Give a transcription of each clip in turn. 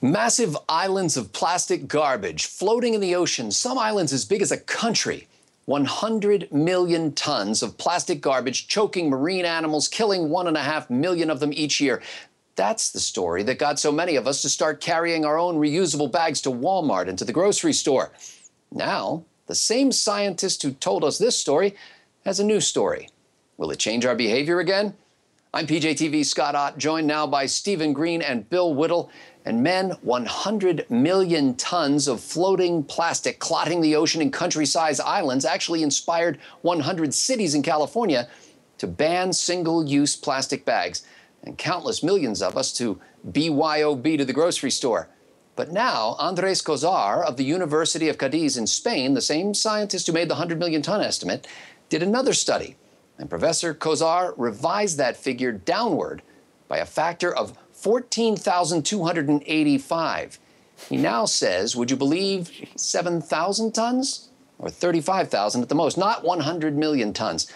Massive islands of plastic garbage floating in the ocean, some islands as big as a country. 100 million tons of plastic garbage choking marine animals, killing one and a half million of them each year. That's the story that got so many of us to start carrying our own reusable bags to Walmart and to the grocery store. Now, the same scientist who told us this story has a new story. Will it change our behavior again? I'm PJTV's Scott Ott, joined now by Stephen Green and Bill Whittle. And men, 100 million tons of floating plastic clotting the ocean in country-sized islands actually inspired 100 cities in California to ban single-use plastic bags and countless millions of us to BYOB to the grocery store. But now, Andres Cozar of the University of Cadiz in Spain, the same scientist who made the 100 million ton estimate, did another study and Professor Cozar revised that figure downward by a factor of 14,285. He now says, would you believe 7,000 tons? Or 35,000 at the most, not 100 million tons.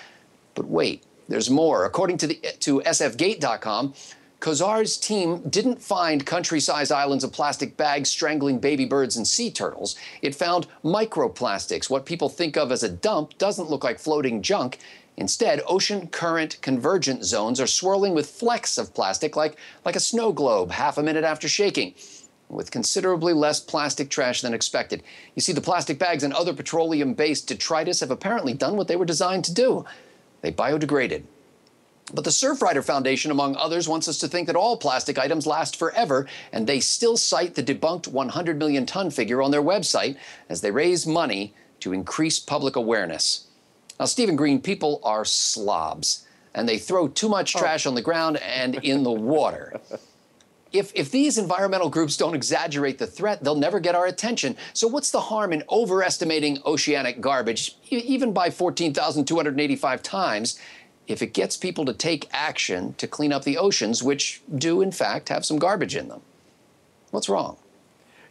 But wait, there's more. According to, the, to sfgate.com, Cozar's team didn't find country-sized islands of plastic bags strangling baby birds and sea turtles. It found microplastics. What people think of as a dump doesn't look like floating junk. Instead, ocean current convergent zones are swirling with flecks of plastic like, like a snow globe half a minute after shaking, with considerably less plastic trash than expected. You see, the plastic bags and other petroleum-based detritus have apparently done what they were designed to do. They biodegraded. But the Surfrider Foundation, among others, wants us to think that all plastic items last forever, and they still cite the debunked 100 million ton figure on their website as they raise money to increase public awareness. Now, Stephen Green, people are slobs, and they throw too much oh. trash oh. on the ground and in the water. If, if these environmental groups don't exaggerate the threat, they'll never get our attention. So what's the harm in overestimating oceanic garbage, even by 14,285 times, if it gets people to take action to clean up the oceans, which do, in fact, have some garbage in them? What's wrong?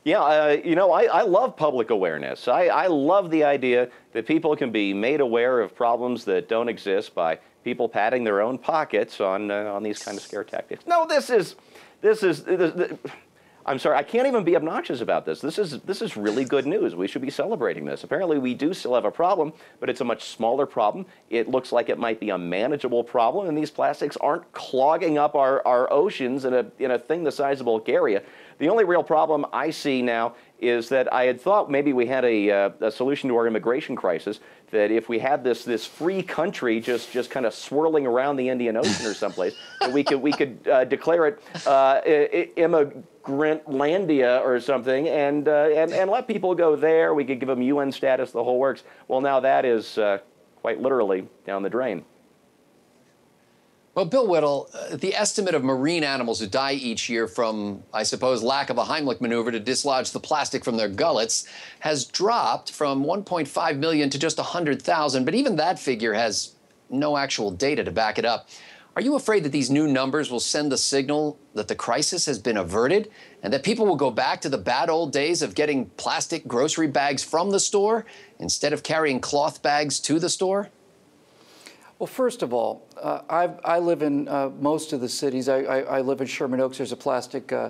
Yeah, uh, you know, I, I, love public awareness. I, I love the idea that people can be made aware of problems that don't exist by people patting their own pockets on uh, on these kind of scare tactics. No, this is this is. This, this, I'm sorry, I can't even be obnoxious about this. This is this is really good news. We should be celebrating this. Apparently, we do still have a problem, but it's a much smaller problem. It looks like it might be a manageable problem, and these plastics aren't clogging up our, our oceans in a in a thing the size of Bulgaria. The only real problem I see now is that I had thought maybe we had a, uh, a, solution to our immigration crisis, that if we had this, this free country just, just kind of swirling around the Indian Ocean or someplace, that we could, we could uh, declare it uh, immigrantlandia or something and, uh, and, and let people go there. We could give them UN status, the whole works. Well, now that is uh, quite literally down the drain. Well, Bill Whittle, uh, the estimate of marine animals who die each year from, I suppose, lack of a Heimlich maneuver to dislodge the plastic from their gullets has dropped from 1.5 million to just 100,000, but even that figure has no actual data to back it up. Are you afraid that these new numbers will send the signal that the crisis has been averted and that people will go back to the bad old days of getting plastic grocery bags from the store instead of carrying cloth bags to the store? Well, first of all, uh, i live in uh, most of the cities. I, I, I, live in Sherman Oaks. There's a plastic uh,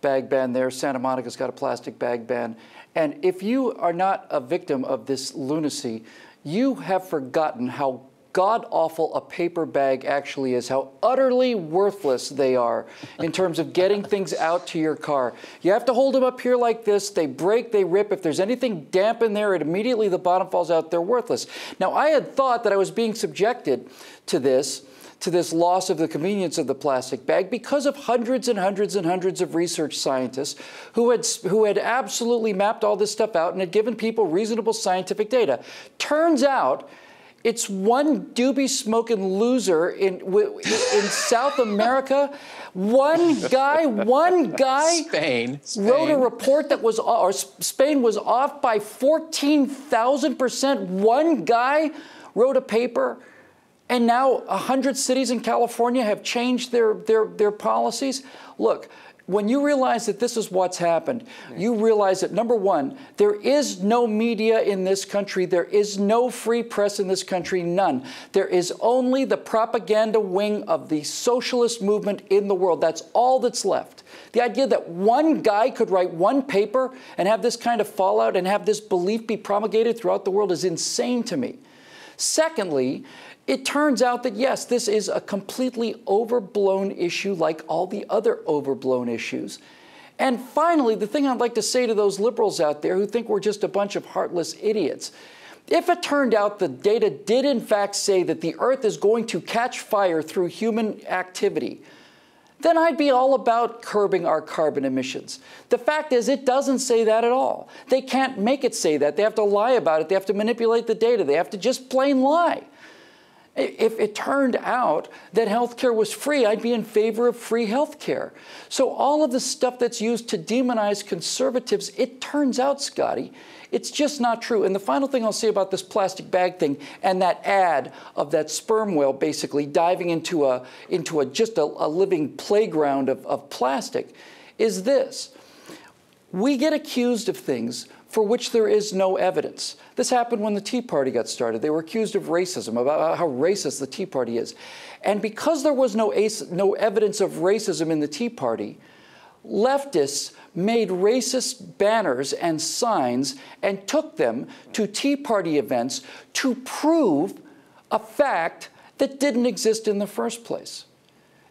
bag ban there. Santa Monica's got a plastic bag ban. And if you are not a victim of this lunacy, you have forgotten how god awful a paper bag actually is, how utterly worthless they are in terms of getting things out to your car. You have to hold them up here like this. They break, they rip. If there's anything damp in there, it immediately the bottom falls out. They're worthless. Now, I had thought that I was being subjected to this to this loss of the convenience of the plastic bag because of hundreds and hundreds and hundreds of research scientists who had, who had absolutely mapped all this stuff out and had given people reasonable scientific data. Turns out it's one doobie smoking loser in in South America. One guy, one guy Spain, Spain, wrote a report that was uh, or Spain was off by 14,000%. One guy wrote a paper and now 100 cities in California have changed their their their policies. Look, when you realize that this is what's happened, you realize that number one, there is no media in this country, there is no free press in this country, none. There is only the propaganda wing of the socialist movement in the world. That's all that's left. The idea that one guy could write one paper and have this kind of fallout and have this belief be promulgated throughout the world is insane to me. Secondly, it turns out that yes, this is a completely overblown issue like all the other overblown issues. And finally, the thing I'd like to say to those liberals out there who think we're just a bunch of heartless idiots if it turned out the data did in fact say that the Earth is going to catch fire through human activity, then I'd be all about curbing our carbon emissions. The fact is, it doesn't say that at all. They can't make it say that. They have to lie about it. They have to manipulate the data. They have to just plain lie. If it turned out that healthcare was free, I'd be in favor of free healthcare. So all of the stuff that's used to demonize conservatives, it turns out, Scotty, it's just not true. And the final thing I'll say about this plastic bag thing and that ad of that sperm whale basically diving into a into a just a, a living playground of, of plastic is this. We get accused of things for which there is no evidence. This happened when the Tea Party got started. They were accused of racism, about how racist the Tea Party is. And because there was no, no evidence of racism in the Tea Party, leftists made racist banners and signs and took them to Tea Party events to prove a fact that didn't exist in the first place.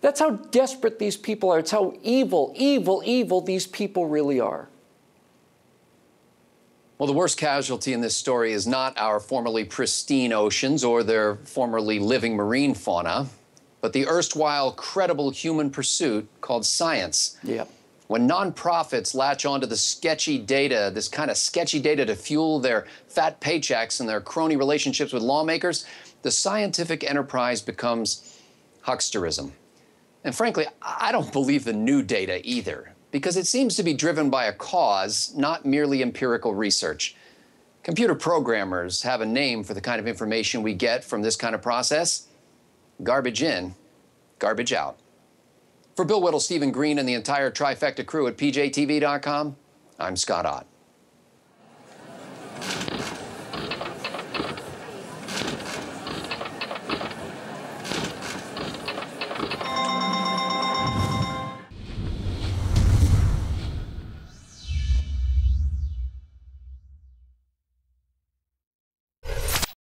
That's how desperate these people are. It's how evil, evil, evil these people really are. Well, the worst casualty in this story is not our formerly pristine oceans or their formerly living marine fauna, but the erstwhile credible human pursuit called science. Yep. When nonprofits latch onto the sketchy data, this kind of sketchy data to fuel their fat paychecks and their crony relationships with lawmakers, the scientific enterprise becomes hucksterism. And frankly, I don't believe the new data either because it seems to be driven by a cause, not merely empirical research. Computer programmers have a name for the kind of information we get from this kind of process garbage in, garbage out. For Bill Whittle, Stephen Green, and the entire trifecta crew at pjtv.com, I'm Scott Ott.